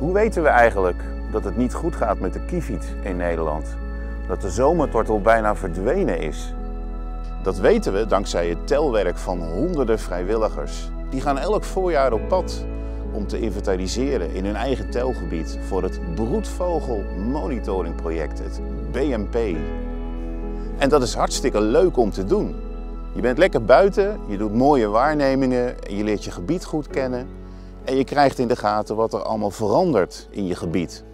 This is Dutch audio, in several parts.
Hoe weten we eigenlijk dat het niet goed gaat met de kieviet in Nederland? Dat de zomertortel bijna verdwenen is? Dat weten we dankzij het telwerk van honderden vrijwilligers. Die gaan elk voorjaar op pad om te inventariseren in hun eigen telgebied voor het Broedvogelmonitoringproject, het BMP. En dat is hartstikke leuk om te doen. Je bent lekker buiten, je doet mooie waarnemingen, je leert je gebied goed kennen en je krijgt in de gaten wat er allemaal verandert in je gebied.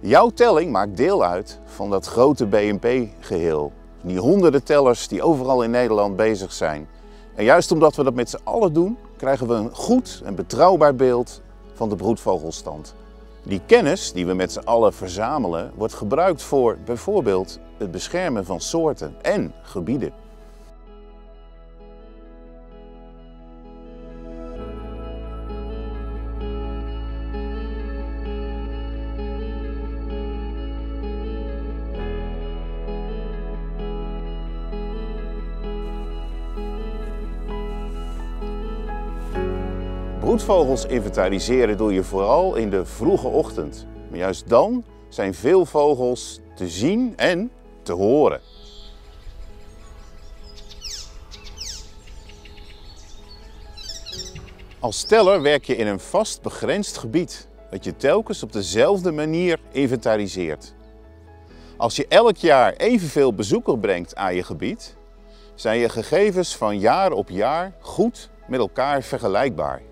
Jouw telling maakt deel uit van dat grote BNP-geheel. Die honderden tellers die overal in Nederland bezig zijn. En juist omdat we dat met z'n allen doen, krijgen we een goed en betrouwbaar beeld van de broedvogelstand. Die kennis die we met z'n allen verzamelen, wordt gebruikt voor bijvoorbeeld het beschermen van soorten en gebieden. Broedvogels inventariseren doe je vooral in de vroege ochtend. Maar juist dan zijn veel vogels te zien en te horen. Als teller werk je in een vast begrensd gebied dat je telkens op dezelfde manier inventariseert. Als je elk jaar evenveel bezoekers brengt aan je gebied, zijn je gegevens van jaar op jaar goed met elkaar vergelijkbaar.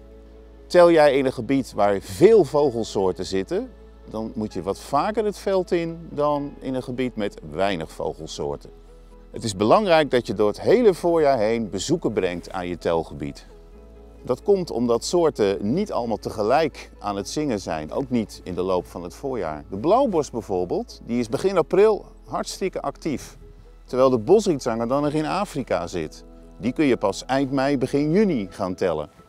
Tel jij in een gebied waar veel vogelsoorten zitten, dan moet je wat vaker het veld in dan in een gebied met weinig vogelsoorten. Het is belangrijk dat je door het hele voorjaar heen bezoeken brengt aan je telgebied. Dat komt omdat soorten niet allemaal tegelijk aan het zingen zijn, ook niet in de loop van het voorjaar. De blauwborst bijvoorbeeld, die is begin april hartstikke actief. Terwijl de bosrietzanger dan nog in Afrika zit. Die kun je pas eind mei, begin juni gaan tellen.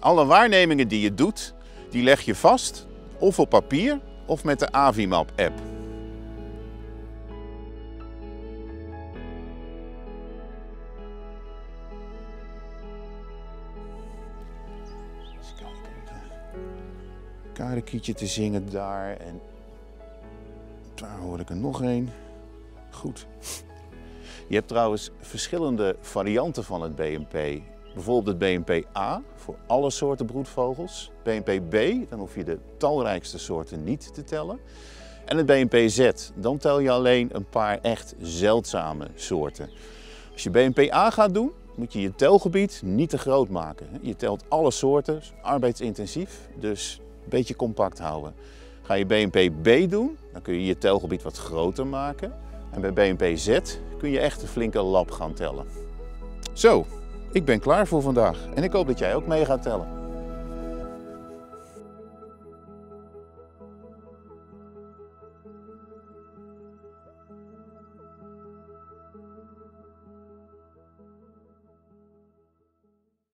Alle waarnemingen die je doet, die leg je vast, of op papier of met de Avimap-app. Karekietje te zingen daar en daar hoor ik er nog een. Goed. Je hebt trouwens verschillende varianten van het BNP. Bijvoorbeeld het BNP-A voor alle soorten broedvogels. BNP-B, dan hoef je de talrijkste soorten niet te tellen. En het BNP-Z, dan tel je alleen een paar echt zeldzame soorten. Als je BNP-A gaat doen, moet je je telgebied niet te groot maken. Je telt alle soorten, arbeidsintensief, dus een beetje compact houden. Ga je BNP-B doen, dan kun je je telgebied wat groter maken. En bij BNP-Z kun je echt een flinke lab gaan tellen. Zo, ik ben klaar voor vandaag en ik hoop dat jij ook mee gaat tellen.